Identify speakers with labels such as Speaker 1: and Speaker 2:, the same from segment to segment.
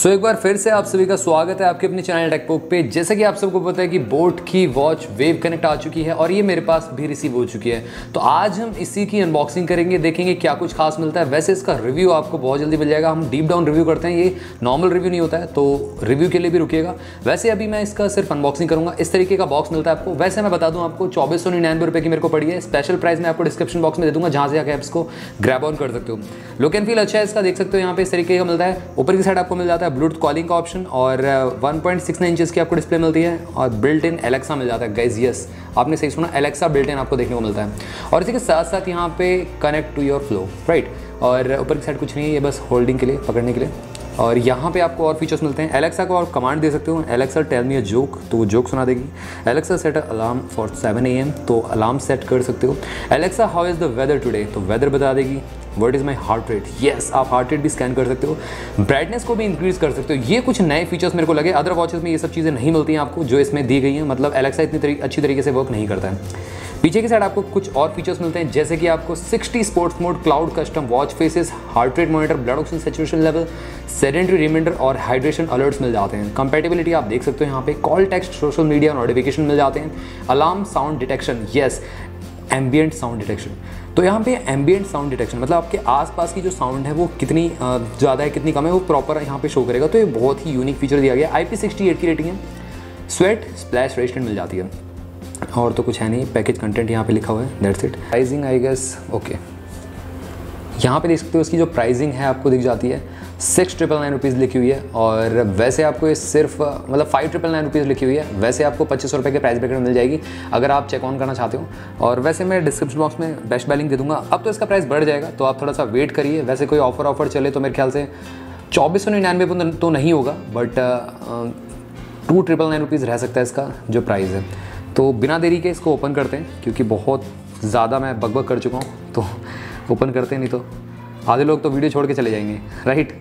Speaker 1: सो so, एक बार फिर से आप सभी का स्वागत है आपके अपने चैनल टेकपोक पे। जैसे कि आप सबको पता है कि बोट की वॉच वेव कनेक्ट आ चुकी है और ये मेरे पास भी रिसीव हो चुकी है। तो आज हम इसी की अनबॉक्सिंग करेंगे देखेंगे क्या कुछ खास मिलता है। वैसे इसका रिव्यू आपको बहुत जल्दी मिल जाएगा। हम डीप डाउन रिव्यू करते हैं ये नॉर्मल रिव्यू नहीं होता है तो रिव्यू के लिए भी रुकिएगा। वैसे अभी मैं इसका सिर्फ़ अनबॉक्सिंग करूँगा। इस तरीके का बॉक्स मिलता है आपको। वैसे मैं बता दूँ आपको चौबीस सौ निन्यानवे रुपये की मेरे को पड़ी है। स्पेशल प्राइस मैं आपको डिस्क्रिप्शन बॉक्स में दे दूँगा जहाँ से जाकर आप इसको ग्रैब ऑन कर सकते हो। लुक एंड फील अच्छा है इसका देख सकते हो यहाँ पे इस तरीके का मिलता है। ऊपर की साइड आपको मिल जाता है ब्लूटूथ कॉलिंग का ऑप्शन और 1.69 पॉइंट इंचेस की आपको डिस्प्ले मिलती है और बिल्ट इन एलेक्सा मिल जाता है गाइज़ यस आपने सही सुना एलेक्सा बिल्ट इन आपको देखने को मिलता है। और इसी के साथ साथ यहाँ पे connect to your flow right और ऊपर की साइड कुछ नहीं है, ये बस होल्डिंग के लिए, पकड़ने के लिए। और यहाँ पे आपको और फीचर्स मिलते हैं। एलेक्सा को आप कमांड दे सकते हो। Alexa tell me a joke तो वो जोक सुना देगी। Alexa set alarm for seven A M तो अलार्म सेट कर सकते हो। Alexa how is the weather today तो वेदर बता देगी। What is my heart rate yes आप हार्ट रेट भी स्कैन कर सकते हो। ब्राइटनेस को भी इंक्रीज कर सकते हो। ये कुछ नए फीचर्स मेरे को लगे। अदर वॉचेस में ये सब चीज़ें नहीं मिलती हैं आपको जो इसमें दी गई हैं। मतलब एलेक्सा इतनी तरी, अच्छी तरीके से वर्क नहीं करता है। पीछे की साइड आपको कुछ और फीचर्स मिलते हैं। जैसे कि आपको 60 sports mode cloud custom watch faces heart rate monitor blood oxygen saturation level sedentary reminder और हाइड्रेशन अलर्ट्स मिल जाते हैं। कंपेटेबिलिटी आप देख सकते हो यहाँ पे। Call text social media notification मिल जाते हैं। Alarm sound detection yes ambient sound detection तो यहाँ पे एम्बियंट साउंड डिटेक्शन मतलब आपके आसपास की जो साउंड है वो कितनी ज़्यादा है, कितनी कम है, वो प्रॉपर यहाँ पे शो करेगा। तो ये बहुत ही यूनिक फीचर दिया गया आई पी की रेटिंग है। स्वेट स्प्लैश रेजिस्टेंट मिल जाती है। और तो कुछ है नहीं पैकेज कंटेंट यहाँ पे लिखा हुआ है that's it pricing I guess okay यहाँ पे देख सकते हो इसकी जो प्राइसिंग है आपको दिख जाती है। सिक्स ट्रिपल नाइन रुपीज़ लिखी हुई है और वैसे आपको ये सिर्फ़ मतलब फाइव ट्रिपल नाइन रुपीज़ लिखी हुई है। वैसे आपको पच्चीस रुपये के प्राइस ब्रेकर मिल जाएगी अगर आप चेक ऑन करना चाहते हो। और वैसे मैं डिस्क्रिप्शन बॉक्स में बेस्ट बैलिंग दे दूँगा। अब तो इसका प्राइस बढ़ जाएगा तो आप थोड़ा सा वेट करिए। वैसे कोई ऑफ़र ऑफ़र चले तो मेरे ख्याल से चौबीस सौ निन्यानवे तो नहीं होगा but two triple nine rupees रह सकता है इसका जो प्राइस है। तो बिना देरी के इसको ओपन करते हैं, क्योंकि बहुत ज़्यादा मैं बकबक कर चुका हूँ तो ओपन करते नहीं तो। आधे लोग तो वीडियो छोड़ के चले जाएँगे। राइट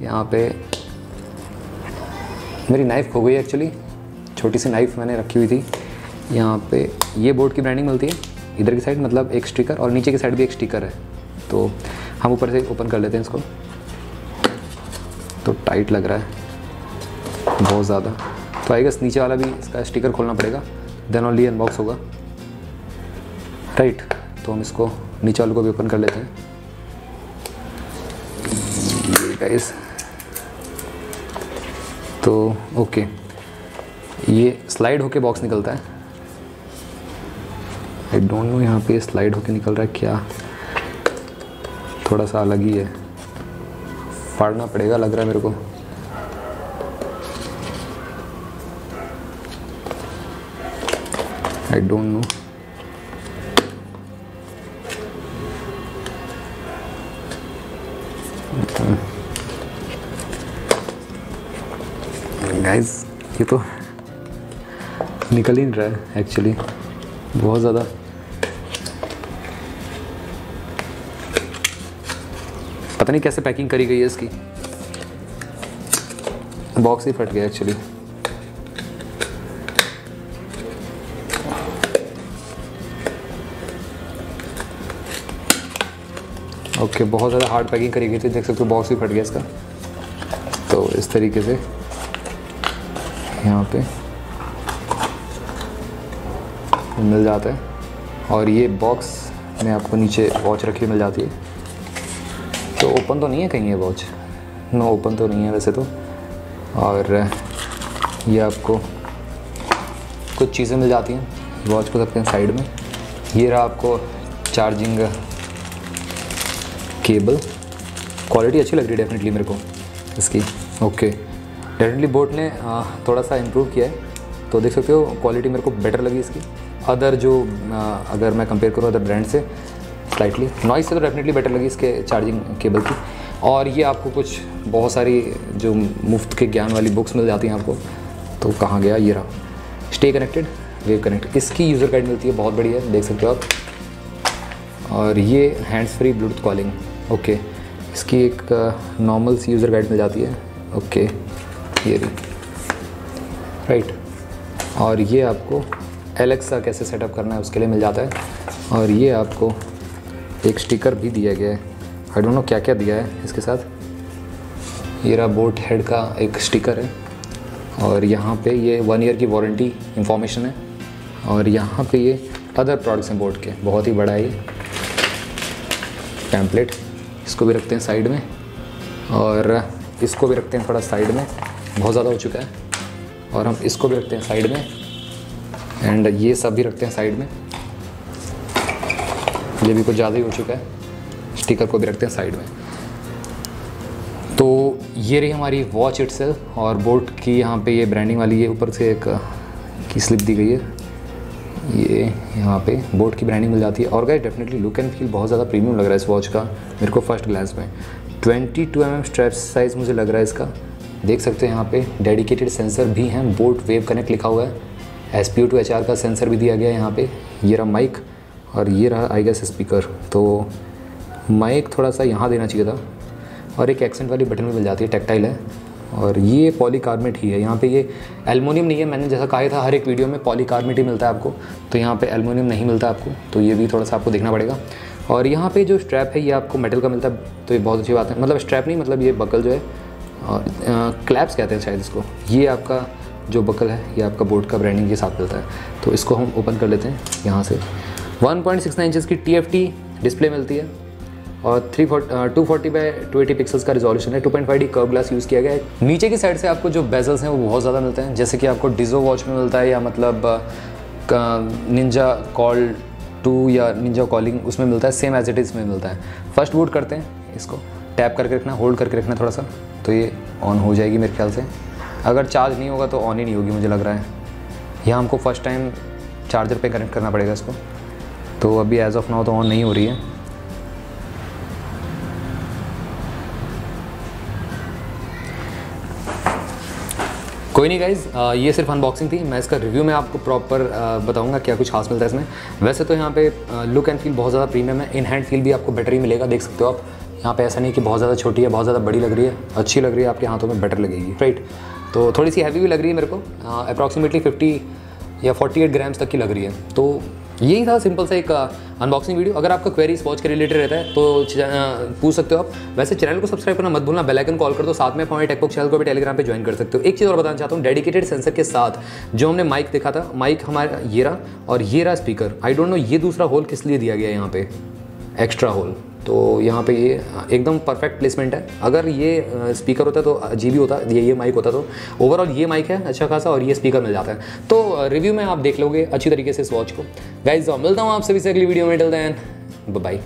Speaker 1: यहाँ पे मेरी नाइफ़ खो गई एक्चुअली छोटी सी नाइफ़ मैंने रखी हुई थी। यहाँ पे ये बोर्ड की ब्रांडिंग मिलती है। इधर की साइड मतलब एक स्टिकर और नीचे की साइड भी एक स्टिकर है। तो हम ऊपर से ओपन कर लेते हैं इसको। तो टाइट लग रहा है। बहुत ज़्यादा। तो आई गेस नीचे वाला भी इसका स्टिकर खोलना पड़ेगा। देन ओनली अनबॉक्स होगा। राइट तो हम इसको नीचे वाले को भी ओपन कर लेते हैं। गाइस तो ओके ये स्लाइड होके बॉक्स निकलता है। आई डोंट नो यहाँ पे स्लाइड होके निकल रहा है क्या। थोड़ा सा अलग ही है। फाड़ना पड़ेगा लग रहा है मेरे को। आई डोंट नो गाइस ये तो निकल ही नहीं रहा है एक्चुअली बहुत ज़्यादा. पता नहीं कैसे पैकिंग करी गई है इसकी. बॉक्स ही फट गया एक्चुअली ओके okay, बहुत ज़्यादा हार्ड पैकिंग करी गई थी देख सकते हो बॉक्स भी फट गया इसका। तो इस तरीके से यहाँ पे मिल जाता है। और ये बॉक्स में आपको नीचे वॉच रखी मिल जाती है। तो ओपन तो नहीं है कहीं ये वॉच नो ओपन तो नहीं है वैसे तो। और ये आपको कुछ चीज़ें मिल जाती हैं वॉच को हैं साइड में। ये रहा आपको चार्जिंग केबल क्वालिटी अच्छी लग रही है डेफिनेटली मेरे को इसकी. ओके डेफिनेटली बोट ने थोड़ा सा इम्प्रूव किया है. तो देख सकते हो क्वालिटी मेरे को बेटर लगी इसकी. अदर जो अगर मैं कंपेयर करूँ अदर ब्रांड से स्लाइटली नॉइस से तो डेफिनेटली बेटर लगी इसके चार्जिंग केबल की. और ये आपको कुछ, बहुत सारी जो मुफ़्त के ज्ञान वाली बुक्स मिल जाती हैं आपको. तो कहाँ गया ये रहा? स्टे कनेक्टेड वेव कनेक्ट इसकी यूज़र गाइड मिलती है, बहुत बढ़िया, देख सकते हो आप. और ये hands free bluetooth calling okay. इसकी एक नॉर्मल सी यूज़र गाइड मिल जाती है। ओके, ये रही। राइट और ये आपको एलेक्सा कैसे सेटअप करना है उसके लिए मिल जाता है। और ये आपको एक स्टिकर भी दिया गया है। आई डोंट नो क्या क्या दिया है इसके साथ। ये रहा बोट हेड का एक स्टिकर है। और यहाँ पे ये वन ईयर की वारंटी इंफॉर्मेशन है। और यहाँ पे ये अदर प्रोडक्ट्स हैं बोट के। बहुत ही बड़ा है ये पैम्पलेट इसको भी रखते हैं साइड में और इसको भी रखते हैं थोड़ा साइड में। बहुत ज़्यादा हो चुका है। और हम इसको भी रखते हैं साइड में एंड ये सब भी रखते हैं साइड में। ये भी कुछ ज़्यादा ही हो चुका है। स्टिकर को भी रखते हैं साइड में। तो ये रही हमारी वॉच इट और बोट की यहाँ पे ये ब्रांडिंग वाली ये ऊपर से एक, की स्लिप दी गई है। ये यहाँ पे बोट की ब्रांडिंग मिल जाती है। और guys definitely look and feel बहुत ज़्यादा प्रीमियम लग रहा है इस वॉच का, मेरे को फ़र्स्ट ग्लास में। 22 टू एम स्ट्रेप साइज़ मुझे लग रहा है इसका। देख सकते हैं यहाँ पे डेडिकेटेड सेंसर भी हैं बोट वेव कनेक्ट लिखा हुआ है। S P two H R का सेंसर भी दिया गया है यहाँ पे। ये रहा माइक और ये रहा आई गेस स्पीकर तो माइक थोड़ा सा यहाँ देना चाहिए था। और एक एक्सेंट वाली बटन भी मिल जाती है टेक्टाइल है। और ये पॉलीकार्बेट ही है। यहाँ पे ये एलमोनियम नहीं है, मैंने जैसा कहा था, हर एक वीडियो में पॉलीकार्बेट ही मिलता है आपको। तो यहाँ पे एलमोनियम नहीं मिलता आपको तो ये भी थोड़ा सा आपको देखना पड़ेगा। और यहाँ पे जो स्ट्रैप है, ये आपको मेटल का मिलता है तो ये बहुत अच्छी बात है। मतलब स्ट्रैप नहीं मतलब ये बकल जो है, और क्लैप्स कहते हैं शायद इसको। ये आपका जो बकल है, ये आपका बोर्ड का ब्रांडिंग के साथ मिलता है। तो इसको हम ओपन कर लेते हैं यहाँ से। 1.69 पॉइंट की टीएफटी डिस्प्ले मिलती है। और three two forty by two eighty pixels का रिजोल्यूशन है। Two point five D curve glass use किया गया है। नीचे की साइड से आपको जो बेजल्स हैं, वो बहुत ज़्यादा मिलते हैं। जैसे कि आपको डिजो वॉच में मिलता है या मतलब निंजा कॉल टू या निंजा कॉलिंग उसमें मिलता है। सेम एज इट इज़ में मिलता है। फ़र्स्ट बूट करते हैं इसको। टैप करके रखना होल्ड करके रखना थोड़ा सा। तो ये ऑन हो जाएगी मेरे ख्याल से। अगर चार्ज नहीं होगा तो ऑन ही नहीं होगी, मुझे लग रहा है। यहाँ हमको फ़र्स्ट टाइम चार्जर पे कनेक्ट करना पड़ेगा इसको। तो अभी एज़ ऑफ़ नाउ तो ऑन नहीं हो रही है। कोई नहीं गाइज़ ये सिर्फ़ अनबॉक्सिंग थी, मैं इसका रिव्यू में आपको प्रॉपर बताऊँगा क्या कुछ खास मिलता है इसमें। वैसे तो यहाँ पे लुक एंड फील बहुत ज़्यादा प्रीमियम है इन हैंड फील भी आपको बेटर ही मिलेगा, देख सकते हो आप। यहाँ पे ऐसा नहीं कि बहुत ज़्यादा छोटी है, बहुत ज़्यादा बड़ी लग रही है, अच्छी लग रही है, आपके हाथों में बेटर लगेगी राइट तो थोड़ी सी हैवी भी लग रही है मेरे को अप्रॉक्सीमेटली फिफ्टी या फोर्टी एट ग्राम्स तक की लग रही है। तो यही था सिंपल सा एक अनबॉक्सिंग वीडियो अगर आपका क्वेरी वॉच के रिलेटेड रहता है तो पूछ सकते हो आप। वैसे चैनल को सब्सक्राइब करना मत भूलना बेल आइकन कॉल कर दो, साथ में हमारे टेकबुक चैनल को भी टेलीग्राम पे ज्वाइन कर सकते हो। एक चीज़ और बताना चाहता हूँ डेडिकेटेड सेंसर के साथ जो हमने माइक देखा था माइक हमारा, ये रहा, और ये रहा स्पीकर आई डोंट नो ये दूसरा होल किस लिए दिया गया यहाँ पे? एक्स्ट्रा होल तो यहाँ पे ये एकदम परफेक्ट प्लेसमेंट है। अगर ये स्पीकर होता तो अजीब ही होता, ये ये माइक होता तो। ओवरऑल ये माइक है अच्छा खासा, और ये स्पीकर मिल जाता है। तो रिव्यू में आप देख लोगे अच्छी तरीके से इस वॉच को। गाइज़ मिलता हूँ आप सभी से अगली वीडियो में डल दें बाय